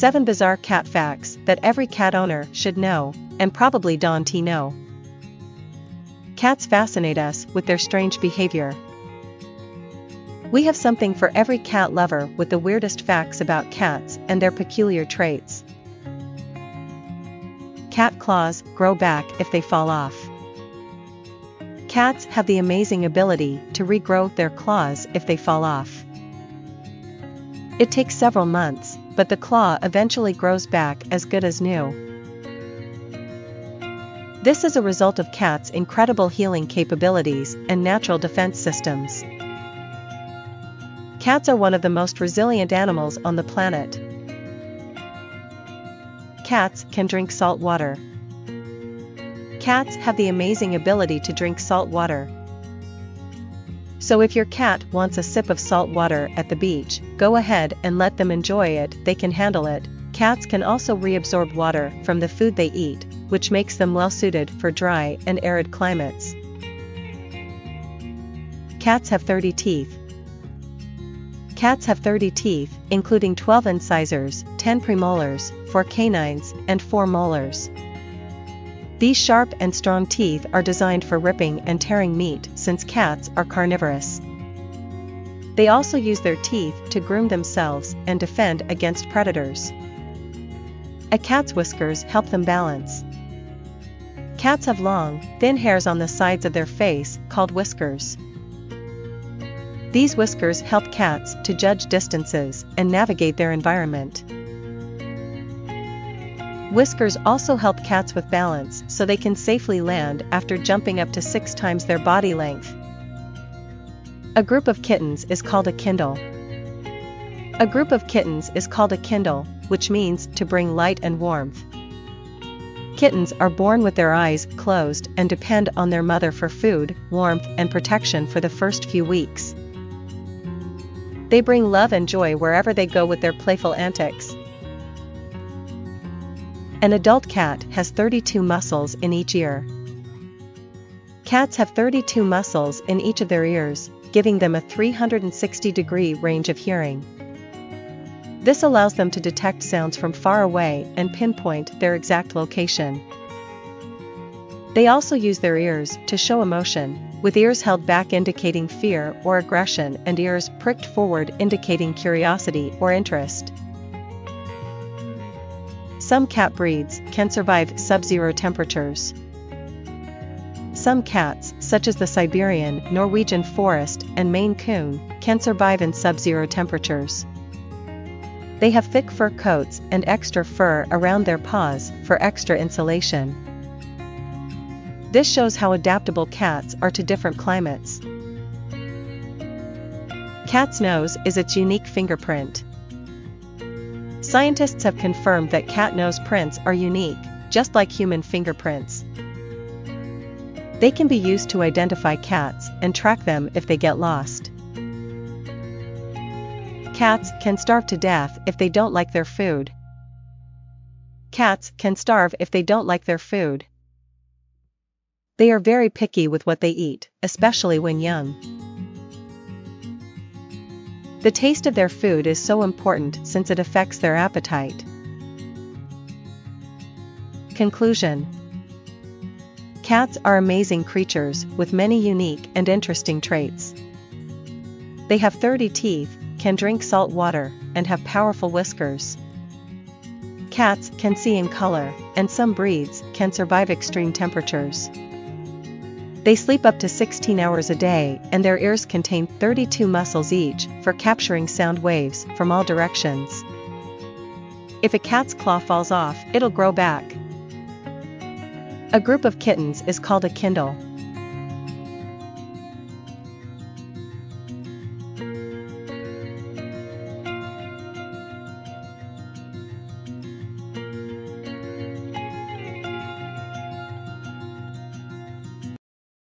7 Bizarre Cat Facts that every cat owner should know, and probably Don't know. Cats fascinate us with their strange behavior. We have something for every cat lover with the weirdest facts about cats and their peculiar traits. Cat claws grow back if they fall off. Cats have the amazing ability to regrow their claws if they fall off. It takes several months, but the claw eventually grows back as good as new. This is a result of cats' incredible healing capabilities and natural defense systems. Cats are one of the most resilient animals on the planet. Cats can drink salt water. Cats have the amazing ability to drink salt water. So if your cat wants a sip of salt water at the beach, go ahead and let them enjoy it, they can handle it. Cats can also reabsorb water from the food they eat, which makes them well suited for dry and arid climates. Cats have 30 teeth. Cats have 30 teeth, including 12 incisors, 10 premolars, 4 canines, and 4 molars. These sharp and strong teeth are designed for ripping and tearing meat since cats are carnivorous. They also use their teeth to groom themselves and defend against predators. A cat's whiskers help them balance. Cats have long, thin hairs on the sides of their face called whiskers. These whiskers help cats to judge distances and navigate their environment. Whiskers also help cats with balance so they can safely land after jumping up to six times their body length. A group of kittens is called a kindle. A group of kittens is called a kindle, which means to bring light and warmth. Kittens are born with their eyes closed and depend on their mother for food, warmth, and protection for the first few weeks. They bring love and joy wherever they go with their playful antics. An adult cat has 32 muscles in each ear. Cats have 32 muscles in each of their ears, giving them a 360 degree range of hearing. This allows them to detect sounds from far away and pinpoint their exact location. They also use their ears to show emotion, with ears held back indicating fear or aggression and ears pricked forward indicating curiosity or interest. Some cat breeds can survive sub-zero temperatures. Some cats, such as the Siberian, Norwegian forest, and Maine Coon, can survive in sub-zero temperatures. They have thick fur coats and extra fur around their paws for extra insulation. This shows how adaptable cats are to different climates. Cat's nose is its unique fingerprint. Scientists have confirmed that cat nose prints are unique, just like human fingerprints. They can be used to identify cats and track them if they get lost. Cats can starve to death if they don't like their food. Cats can starve if they don't like their food. They are very picky with what they eat, especially when young. The taste of their food is so important since it affects their appetite. Conclusion Cats are amazing creatures with many unique and interesting traits. They have 30 teeth, can drink salt water, and have powerful whiskers. Cats can see in color, and some breeds can survive extreme temperatures. They sleep up to 16 hours a day and their ears contain 32 muscles each for capturing sound waves from all directions. If a cat's claw falls off, it'll grow back. A group of kittens is called a kindle.